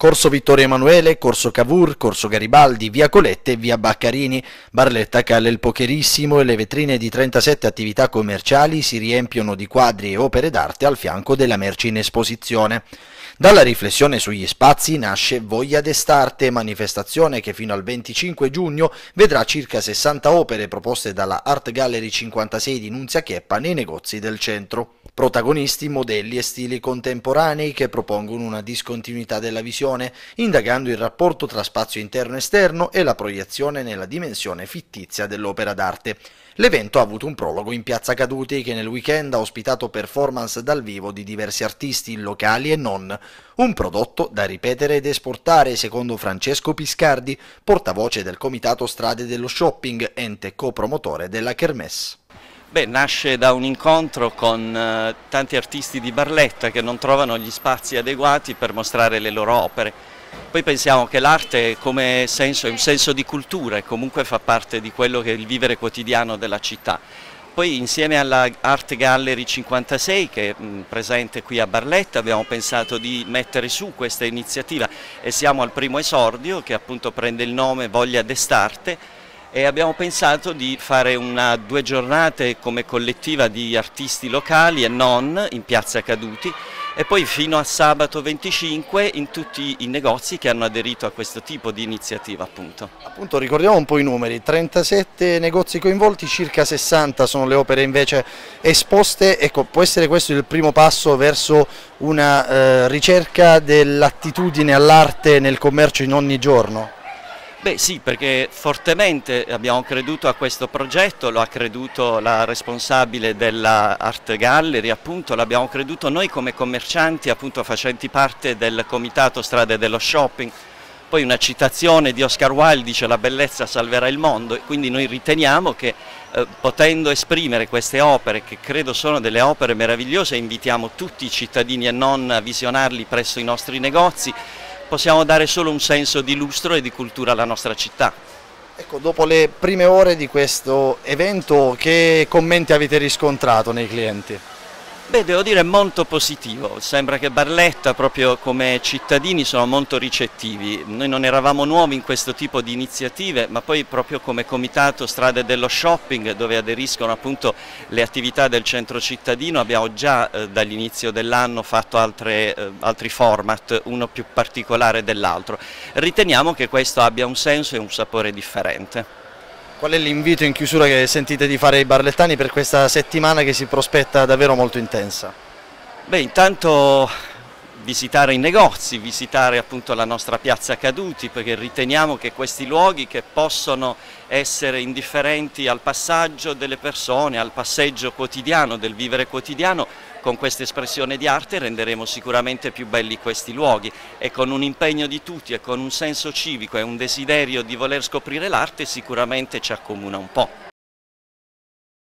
Corso Vittorio Emanuele, Corso Cavour, Corso Garibaldi, Via Colette e Via Baccarini. Barletta cala il pocherissimo e le vetrine di 37 attività commerciali si riempiono di quadri e opere d'arte al fianco della merce in esposizione. Dalla riflessione sugli spazi nasce Voglia d'Estarte, manifestazione che fino al 25 giugno vedrà circa 60 opere proposte dalla Art Gallery 56 di Nunzia Chieppa nei negozi del centro. Protagonisti, modelli e stili contemporanei che propongono una discontinuità della visione, indagando il rapporto tra spazio interno e esterno e la proiezione nella dimensione fittizia dell'opera d'arte. L'evento ha avuto un prologo in Piazza Caduti che nel weekend ha ospitato performance dal vivo di diversi artisti locali e non, un prodotto da ripetere ed esportare secondo Francesco Piscardi, portavoce del Comitato Strade dello Shopping, ente copromotore della Kermesse. Beh, nasce da un incontro con eh, tanti artisti di Barletta che non trovano gli spazi adeguati per mostrare le loro opere. Poi pensiamo che l'arte come senso è un senso di cultura e comunque fa parte di quello che è il vivere quotidiano della città. Poi insieme alla Art Gallery 56 che è presente qui a Barletta abbiamo pensato di mettere su questa iniziativa e siamo al primo esordio che appunto prende il nome Voglia d'Estarte e abbiamo pensato di fare una, due giornate come collettiva di artisti locali e non in Piazza Caduti e poi fino a sabato 25 in tutti i negozi che hanno aderito a questo tipo di iniziativa appunto. Appunto ricordiamo un po' i numeri, 37 negozi coinvolti, circa 60 sono le opere invece esposte, ecco può essere questo il primo passo verso una eh, ricerca dell'attitudine all'arte nel commercio in ogni giorno? Beh sì, perché fortemente abbiamo creduto a questo progetto, lo ha creduto la responsabile della Art Gallery, appunto, l'abbiamo creduto noi come commercianti, appunto facenti parte del comitato Strade dello Shopping. Poi una citazione di Oscar Wilde dice la bellezza salverà il mondo quindi noi riteniamo che eh, potendo esprimere queste opere, che credo sono delle opere meravigliose, invitiamo tutti i cittadini e non a visionarli presso i nostri negozi, possiamo dare solo un senso di lustro e di cultura alla nostra città. Ecco, dopo le prime ore di questo evento, che commenti avete riscontrato nei clienti? Beh, devo dire molto positivo, sembra che Barletta proprio come cittadini sono molto ricettivi, noi non eravamo nuovi in questo tipo di iniziative, ma poi proprio come comitato Strade dello Shopping dove aderiscono appunto le attività del centro cittadino abbiamo già eh, dall'inizio dell'anno fatto altre, eh, altri format, uno più particolare dell'altro. Riteniamo che questo abbia un senso e un sapore differente. Qual è l'invito in chiusura che sentite di fare ai barlettani per questa settimana che si prospetta davvero molto intensa? Beh, intanto visitare i negozi, visitare appunto la nostra piazza Caduti perché riteniamo che questi luoghi che possono essere indifferenti al passaggio delle persone, al passeggio quotidiano, del vivere quotidiano, con questa espressione di arte renderemo sicuramente più belli questi luoghi e con un impegno di tutti e con un senso civico e un desiderio di voler scoprire l'arte sicuramente ci accomuna un po'.